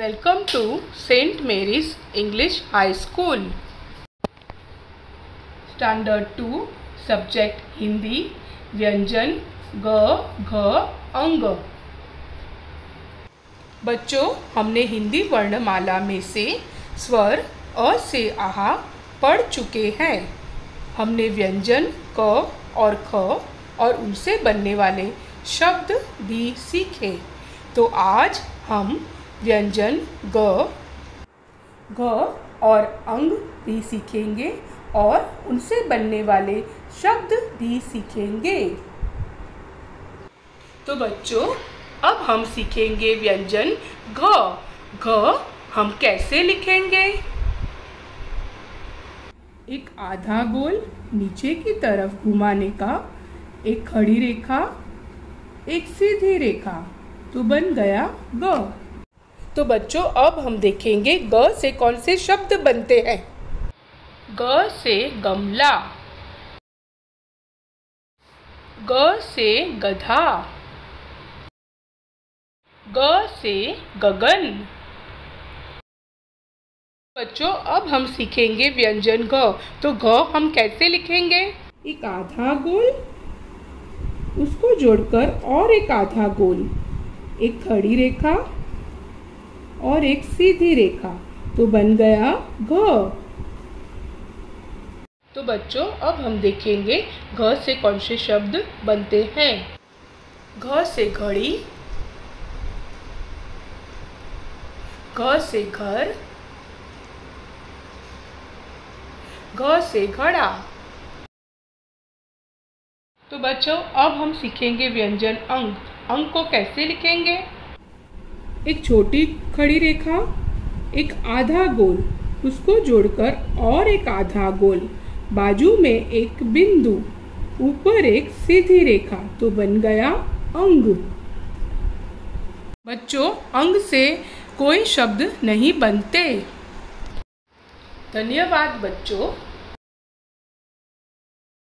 Welcome to St. Mary's English High School. Standard 2 Subject Hindi व्यंजन ग घ अंग बच्चों, हमने हिंदी वर्णमाला में से स्वर अ से आहा पढ़ चुके हैं हमने व्यंजन, क और ख और उनसे बनने वाले शब्द भी सीखे तो आज हम व्यंजन ग। घ और अंग भी सीखेंगे और उनसे बनने वाले शब्द भी सीखेंगे। तो बच्चों, अब हम सीखेंगे व्यंजन घ। घ हम कैसे लिखेंगे? एक आधा गोल नीचे की तरफ़ घुमाने का, एक खड़ी रेखा, एक सीधी रेखा तो बन गया ग। तो बच्चों अब हम देखेंगे ग से कौन से शब्द बनते हैं। ग से गमला। ग से गधा। ग से गगन। बच्चों अब हम सीखेंगे व्यंजन घ तो घ हम कैसे लिखेंगे? एक आधा गोल उसको जोड़कर और एक आधा गोल। एक खड़ी रेखा और एक सीधी रेखा। तो बन गया घ। तो बच्चों, अब हम देखेंगे घ से कौन से शब्द बनते हैं। घ से घड़ी। घ से घर। घ से घड़ा। तो बच्चों, अब हम सीखेंगे व्यंजन अंक अंक को कैसे लिखेंगे? एक छोटी खड़ी रेखा, एक आधा गोल, उसको जोड़कर और एक आधा गोल, बाजू में एक बिंदु, ऊपर एक सीधी रेखा तो बन गया अंग। बच्चों, अंग से कोई शब्द नहीं बनते। धन्यवाद बच्चों।